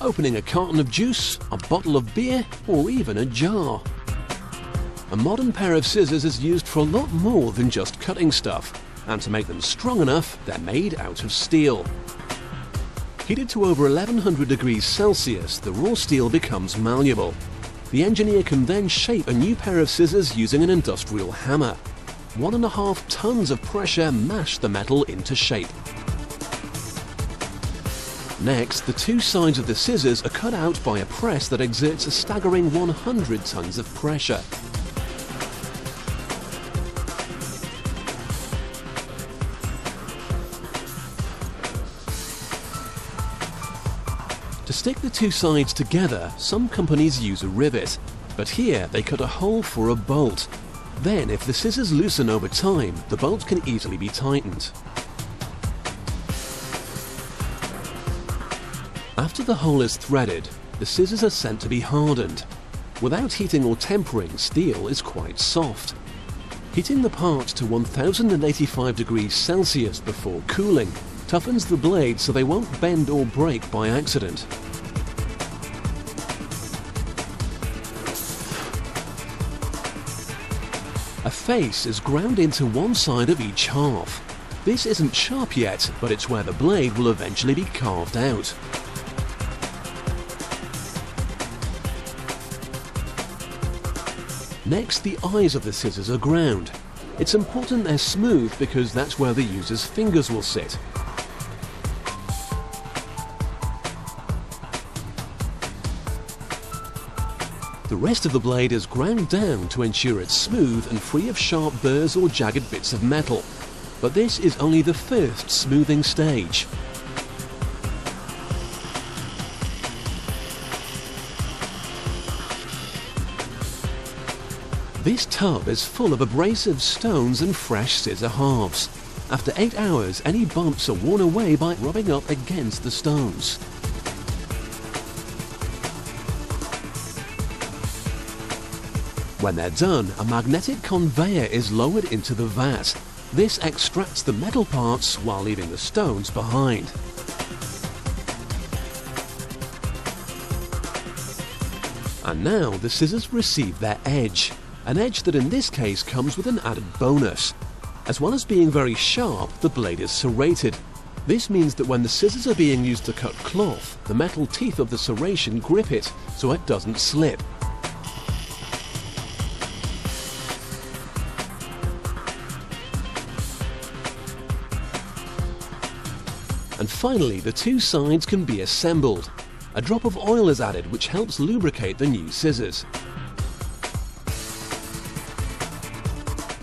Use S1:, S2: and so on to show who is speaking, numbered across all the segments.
S1: opening a carton of juice, a bottle of beer, or even a jar. A modern pair of scissors is used for a lot more than just cutting stuff, and to make them strong enough, they're made out of steel. Heated to over 1100 degrees Celsius, the raw steel becomes malleable. The engineer can then shape a new pair of scissors using an industrial hammer. One and a half tons of pressure mash the metal into shape. Next, the two sides of the scissors are cut out by a press that exerts a staggering 100 tons of pressure. To stick the two sides together, some companies use a rivet, but here they cut a hole for a bolt. Then, if the scissors loosen over time, the bolt can easily be tightened. After the hole is threaded, the scissors are sent to be hardened. Without heating or tempering, steel is quite soft. Heating the part to 1085 degrees Celsius before cooling toughens the blade so they won't bend or break by accident. A face is ground into one side of each half. This isn't sharp yet, but it's where the blade will eventually be carved out. Next, the eyes of the scissors are ground. It's important they're smooth because that's where the user's fingers will sit. The rest of the blade is ground down to ensure it's smooth and free of sharp burrs or jagged bits of metal. But this is only the first smoothing stage. This tub is full of abrasive stones and fresh scissor halves. After 8 hours, any bumps are worn away by rubbing up against the stones. When they're done, a magnetic conveyor is lowered into the vat. This extracts the metal parts while leaving the stones behind. And now the scissors receive their edge, an edge that in this case comes with an added bonus. As well as being very sharp, the blade is serrated. This means that when the scissors are being used to cut cloth, the metal teeth of the serration grip it, so it doesn't slip. And finally, the two sides can be assembled. A drop of oil is added which helps lubricate the new scissors.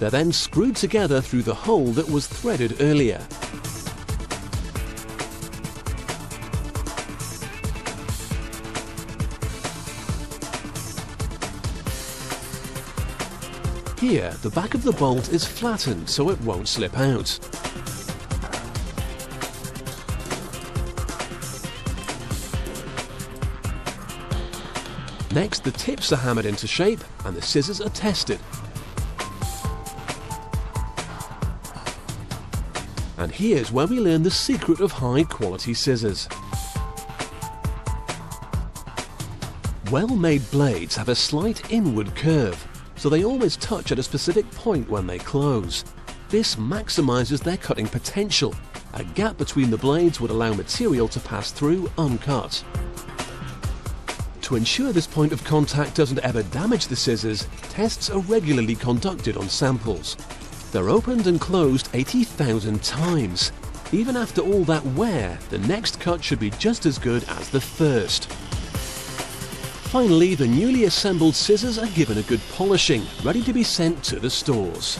S1: They're then screwed together through the hole that was threaded earlier. Here, the back of the bolt is flattened so it won't slip out. Next, the tips are hammered into shape and the scissors are tested. And here's where we learn the secret of high quality scissors. Well-made blades have a slight inward curve, so they always touch at a specific point when they close. This maximizes their cutting potential. A gap between the blades would allow material to pass through uncut. To ensure this point of contact doesn't ever damage the scissors, tests are regularly conducted on samples. They're opened and closed 80,000 times. Even after all that wear, the next cut should be just as good as the first. Finally, the newly assembled scissors are given a good polishing, ready to be sent to the stores.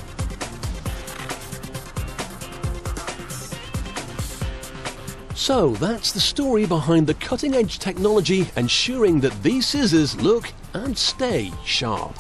S1: So that's the story behind the cutting edge technology ensuring that these scissors look and stay sharp.